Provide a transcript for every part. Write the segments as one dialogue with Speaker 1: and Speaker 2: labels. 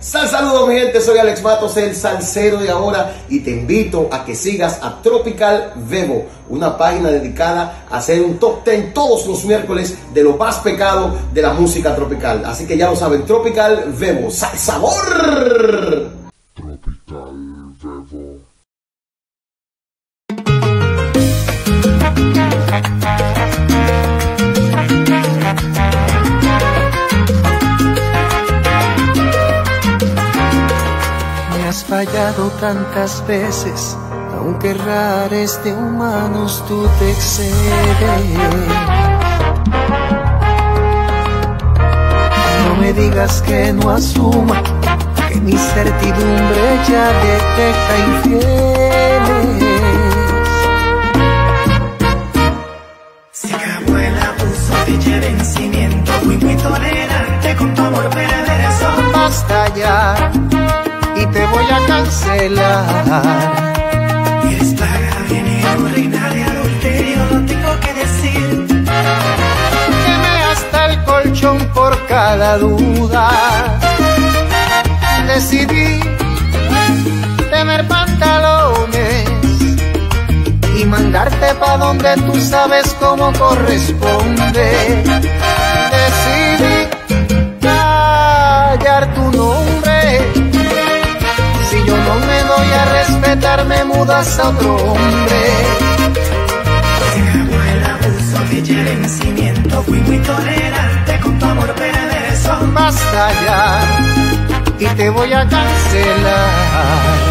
Speaker 1: Sal saludos mi gente, soy Alex Matos, el salsero de ahora y te invito a que sigas a Tropical Vevo, una página dedicada a hacer un top 10 todos los miércoles de lo más pecado de la música tropical. Así que ya lo saben, Tropical Vevo, sal sabor.
Speaker 2: Tropical Vevo.
Speaker 3: Fallado tantas veces, aunque rares de humanos tú te excedes. No me digas que no asuma que mi certidumbre ya detecta infieles.
Speaker 4: Se acabó el abuso, dicha vencimiento. Fui muy tolerante con tu amor perverso.
Speaker 3: Basta ya cancelar.
Speaker 4: Eres plaga, veneno, reina de adulterio. Tengo que decir.
Speaker 3: Queme hasta el colchón por cada duda. Decidí tener pantalones y mandarte pa' donde tú sabes cómo corresponde. Mudas a otro hombre.
Speaker 4: Se acabó el abuso, dicha vencimiento. Fui muy tolerante con tu amor perverso.
Speaker 3: basta ya y te voy a cancelar.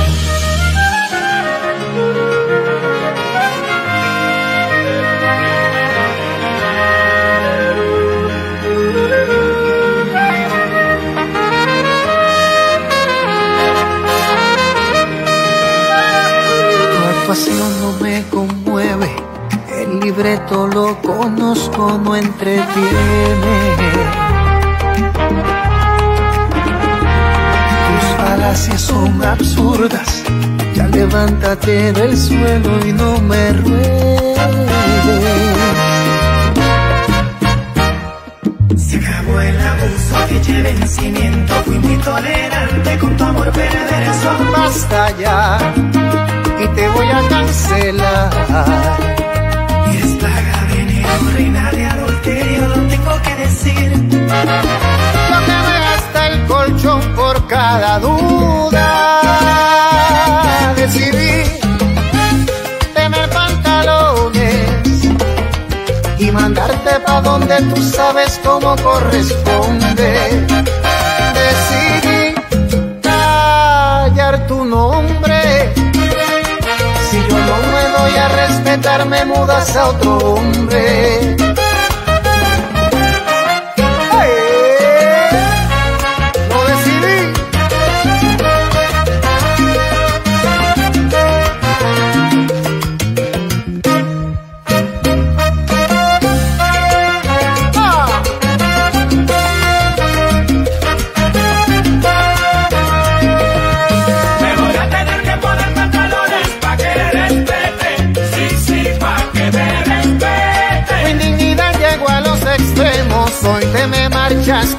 Speaker 3: Actuación no me conmueve, el libreto lo conozco, no entretiene. Tus falacias son absurdas. Ya levántate del suelo y no me ruegues.
Speaker 4: Se acabó el abuso, dicha vencimiento. Fui muy tolerante con tu amor perverso.
Speaker 3: Basta ya y te voy a cancelar.
Speaker 4: Eres plaga, veneno, reina de adulterio. Lo tengo que decir.
Speaker 3: Yo quemé hasta el colchón por cada duda. Decidí tener pantalones y mandarte pa' donde tú sabes cómo corresponde. Respetar, me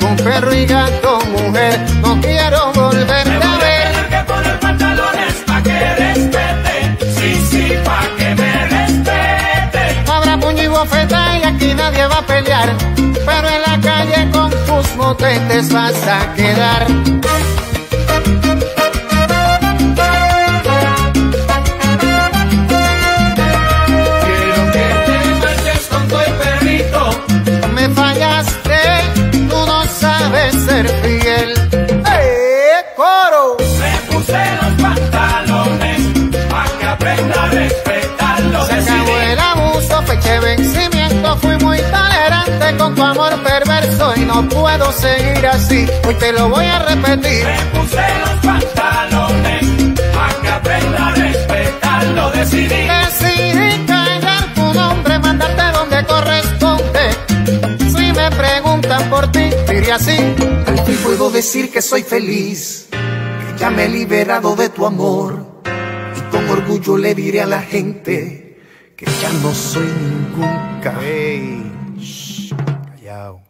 Speaker 3: con perro y gato, mujer. No quiero volverte
Speaker 5: voy
Speaker 3: a
Speaker 5: a
Speaker 3: ver.
Speaker 5: tener que poner pantalones pa' que respete. Sí, sí, pa' que me respete.
Speaker 3: Habrá puño y bofeta y aquí nadie va a pelear. Pero en la calle con tus motetes vas a quedar.
Speaker 5: Con tu
Speaker 3: amor perverso y no puedo seguir así. Hoy te lo voy a repetir.
Speaker 5: Me puse los pantalones pa' que aprenda a respetarlo. Decidí
Speaker 3: Decidí callar tu nombre, mandarte donde corresponde. Si me preguntan por ti, diré así. Al fin puedo decir que soy feliz, que ya me he liberado de tu amor. Y con orgullo le diré a la gente que ya no soy ningún cabello. go.